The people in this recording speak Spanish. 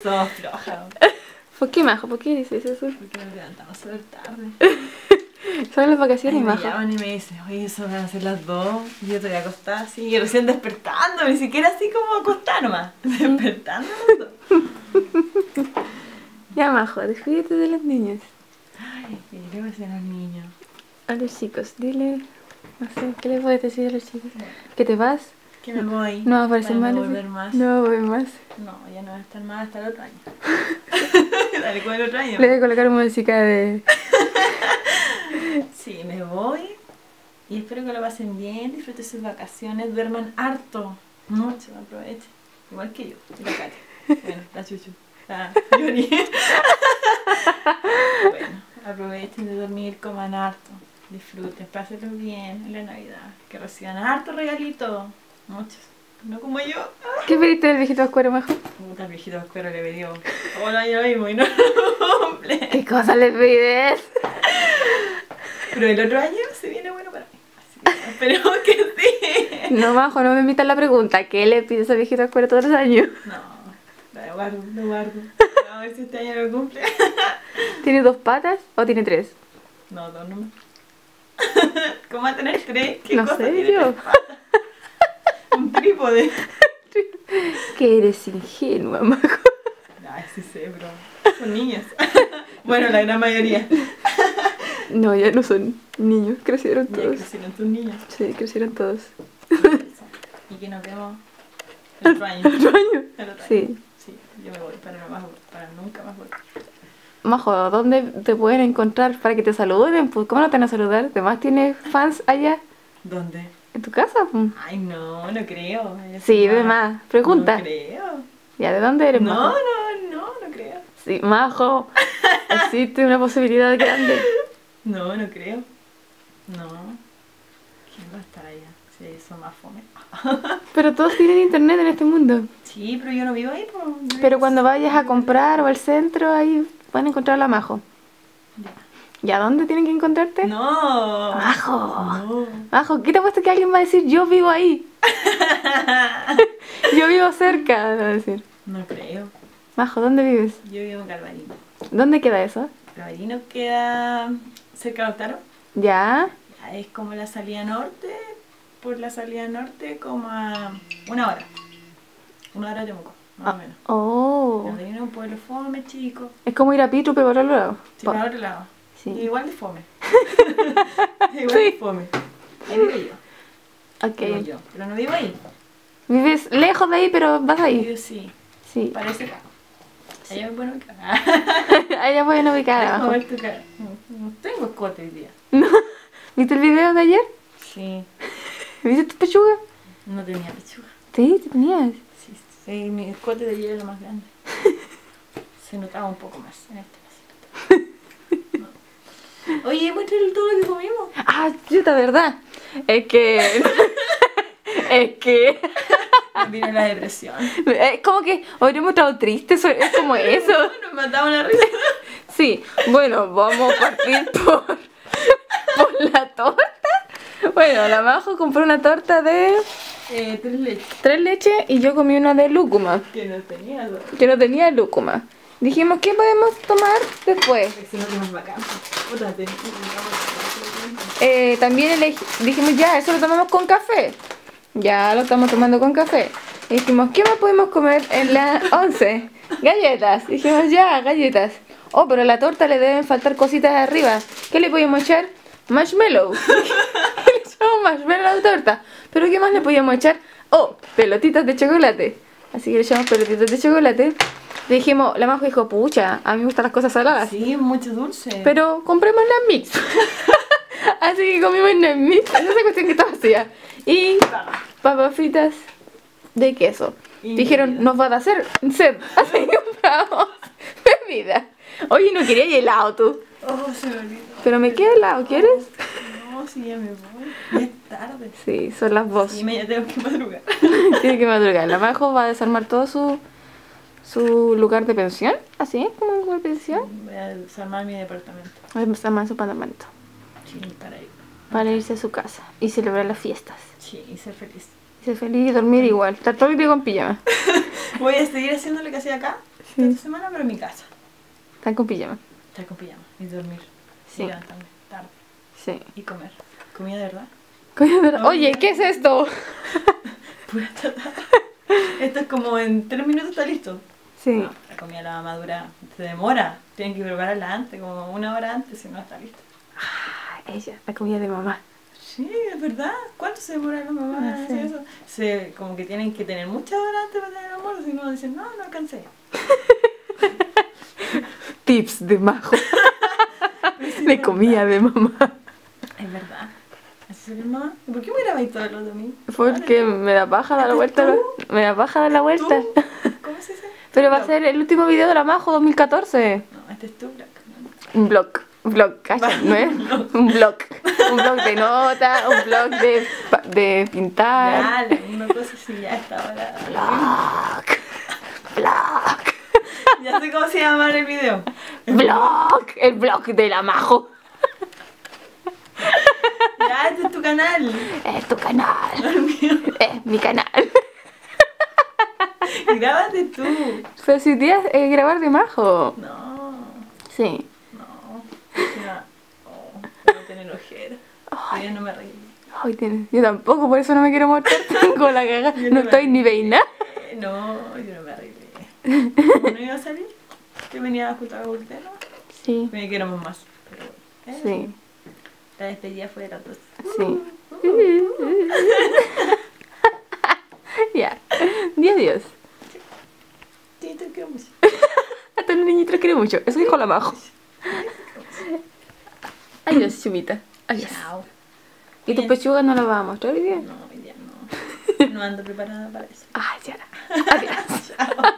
Somos flojas. ¿Por qué, Majo? ¿Por qué dices eso? Porque nos levantamos súper tarde. Son las Y vacaciones, me Majo. llaman y me dicen, oye, eso van a ser las dos. Y yo estoy acostada así, y recién despertando, ni siquiera así como acostada nomás. Despertando. Ya, Majo, despídete de los niños. Ay, ¿qué le voy a decir a los niños? A los chicos, dile. No sé, ¿qué le puedes decir a los chicos? ¿Que te vas? Que me voy. ¿No va a aparecer más? no volver más. No va a volver más. No, ya no va a estar más hasta el otro año. Dale, con el otro año. Le voy a colocar música de. Sí, me voy. Y espero que lo pasen bien, disfruten sus vacaciones, duerman harto. Mucho, aprovechen. Igual que yo, y la Katy. Bueno, la Chuchu. La Yuri. bueno, aprovechen de dormir, coman harto. Disfruten, pásenlo bien en la Navidad. Que reciban harto regalito. Muchos. No como yo. ¿Qué pediste del viejito oscuro, Majo? Puta, el viejito oscuro le pidió. Año lo mismo y no lo cumple. ¿Qué cosa le pides? Pero el otro año se viene bueno para mí. Así que esperemos que sí. No, Majo, no me invitas la pregunta. ¿Qué le pides al viejito oscuro todos los años? No, lo guardo, lo guardo. A ver si este año lo cumple. ¿Tiene dos patas o tiene tres? No, dos nomás. ¿Cómo va a tener tres? ¿Qué No cosa sé tiene yo. tres patas? Un trípode. Que eres ingenua, Majo. Ay, sí sé, bro. Son niños. Bueno, la gran mayoría. No, ya no son niños, crecieron Ya todos. crecieron tus niños. Sí, crecieron todos. Y que nos vemos el otro año. ¿Otro año? El otro año. Sí. Sí, yo me voy para, no más, para nunca más volver. Majo, ¿dónde te pueden encontrar para que te saluden? Pues, ¿cómo no te van a saludar? ¿Además tienes fans allá ¿Dónde? En tu casa? Ay, no, no creo. Sí, de más. Pregunta. No creo. ¿Ya de dónde eres, No, Majo? no, no, no creo. Sí, Majo. Existe una posibilidad grande. No, no creo. No. ¿Quién va a estar allá? Sí, son más fome. Pero todos tienen internet en este mundo. Sí, pero yo no vivo ahí, Pero vivo- cuando vayas a comprar o al centro, ahí van a encontrar a la Majo. Ya. ¿Y a dónde tienen que encontrarte? No. Majo. No. Majo, ¿qué te puesto que alguien va a decir yo vivo ahí? yo vivo cerca, va a decir. No creo. Majo, ¿dónde vives? Yo vivo en Galvarino. ¿Dónde queda eso? Galvarino queda cerca de Octaro. ¿Ya? Es como la salida norte. Por la salida norte, como a una hora. Una hora de Temuco, más o menos. Oh. Galvarino es un pueblo fome, chico. Es como ir a Pitu, pero por otro lado. Sí, para otro lado. Sí. Igual de fome. Igual de fome. Ahí vivo yo. Ok. Vivo yo. Pero no vivo ahí. Vives lejos de ahí, pero vas ahí. Vivo sí. Sí. Parece acá. Allá ubicar. Ahí ya pueden ubicar Déjame abajo. ver tu cara. No tengo escote hoy día. ¿Viste el video de ayer? Sí. ¿Viste tu pechuga? No tenía pechuga. Sí, te tenías. Sí, sí, mi escote de ayer era más grande. Se notaba un poco más en este. No. Oye, muéstrale todo lo que comimos. Ah, chuta, ¿verdad? Es que... es que... Vino la depresión. Es como que hoy hemos estado tristes, es como eso. Nos matamos la risa. Sí, bueno, vamos a partir por, por la torta. Bueno, la Majo compró una torta de Eh, tres leches. tres leches y yo comí una de lúcuma, Que no tenía dos. que no tenía lúcuma. Dijimos, ¿qué podemos tomar después? Eh, también dijimos, ya, eso lo tomamos con café. Ya lo estamos tomando con café. Y dijimos, ¿qué más podemos comer en la 11? Galletas. Dijimos, ya, galletas. Oh, pero a la torta le deben faltar cositas arriba. ¿Qué le podíamos echar? Marshmallow. le echamos marshmallow a la torta. ¿Pero qué más le podíamos echar? Oh, pelotitas de chocolate. Así que le echamos pelotitas de chocolate. Dijimos, la Majo dijo, pucha, a mí me gustan las cosas saladas. Sí, mucho dulce. Pero compremos la mix. Así que comimos la mix. Esa cuestión que estaba vacía. Y papas fritas de queso. Y Dijeron, bebida. nos va a hacer sed. Así que compramos bebida. Oye, no quería helado tú. Oh, se me olvidó. Pero me queda helado, ¿quieres? Sí, ya me voy. Ya es tarde. Sí, son las dos. Y me ya tengo que madrugar. Tiene que madrugar. La Majo va a desarmar todo su, su lugar de pensión. Así es, como un lugar de pensión. Voy a desarmar mi departamento. Va a desarmar su apartamento. Sí, para ir. Para irse a su casa y celebrar las fiestas. Sí, y ser feliz. Y ser feliz y dormir igual. Estar todo el día con pijama. Voy a seguir haciendo lo que hacía acá. Sí. esta semana, pero en mi casa. Están con pijama. Estar con pijama y dormir. Sí. Y levantarme tarde. Sí. Y comer. Comida de verdad. Coño, pero- Oye, ¿qué es esto? Esto es como en tres minutos está listo. Sí. No, la comida la mamá dura, se demora. Tienen que prepararla antes, como una hora antes, si no está listo. Ah, ella, la comida de mamá. Sí, es verdad. ¿Cuánto se demora la mamá No sé. eso? Se, como que tienen que tener muchas horas antes para tener almuerzo, si no dicen, no, no alcancé. Tips de majo. de comida de mamá. Es verdad. ¿Así se mamá? ¿Y por qué me grabáis todos los domingos? Porque me da paja dar la vuelta. Me da paja dar la vuelta. ¿Tú? ¿Cómo se dice? Pero va a ser el último video de la Majo 2014. No, este es tu blog. Un blog. Un blog, calla, ¿no es? Un blog. Un blog de notas, un blog de, de pintar. La misma cosa si ya está ahora. Blog. Blog. Ya sé cómo se llama el video. Blog. El blog de la Majo. Ya, este es tu canal. Es tu canal. Es mi canal. Grábate tú. Pero si eh, grabar de Majo. No, Sí. no. Ya. Oh, pero tener ojera. Yo ya no me reí. Ay, tienes- Yo tampoco, por eso no me quiero mostrar. Tengo la caga. Yo No no estoy ni peinada. No, yo no me arreglé. ¿Cómo no iba a salir? Que venía a Voltero. Sí. Me queremos más. Pero. Eh, Sí. La despedida fue dos. Sí. ya. Di adiós. Sí, te quiero mucho. Hasta los niñitos los quiere mucho. Eso dijo la Majo. Adiós, chumita. Adiós. Chao. ¿Y tu pechuga no la vas a mostrar hoy día? No, hoy día no. No ando preparada para eso. Ah, ya. Adiós. Chao.